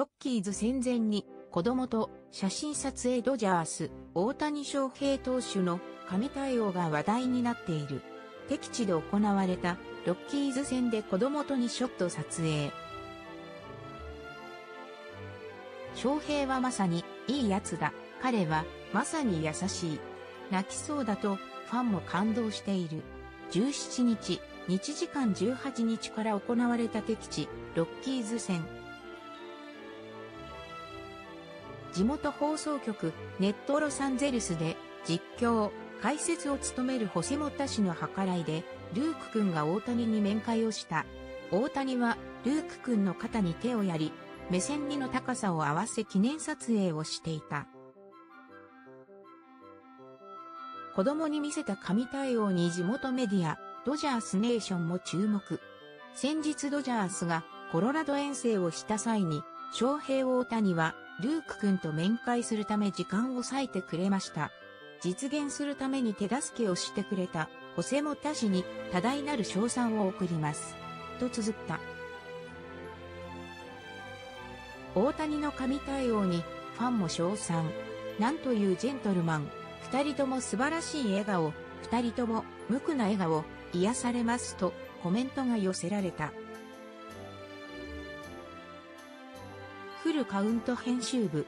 ロッキーズ戦前に子供と写真撮影ドジャース、大谷翔平投手の神対応が話題になっている。敵地で行われたロッキーズ戦で子供とにショット撮影。翔平はまさにいいやつだ。彼はまさに優しい。泣きそうだとファンも感動している。17日、日時間18日から行われた敵地、ロッキーズ戦。地元放送局、ネットロサンゼルスで、実況、解説を務めるホセモタ氏の計らいで、ルーク君が大谷に面会をした。大谷は、ルーク君の肩に手をやり、目線にの高さを合わせ記念撮影をしていた。子供に見せた神対応に地元メディア、ドジャースネーションも注目。先日ドジャースがコロラド遠征をした際に、翔平大谷はルーク君と面会するため時間を割いてくれました。実現するために手助けをしてくれた、ホセモタ氏に多大なる賞賛を送ります。と綴った。大谷の神対応にファンも称賛。なんというジェントルマン。二人とも素晴らしい笑顔。二人とも無垢な笑顔。癒されますとコメントが寄せられた。フルカウント編集部、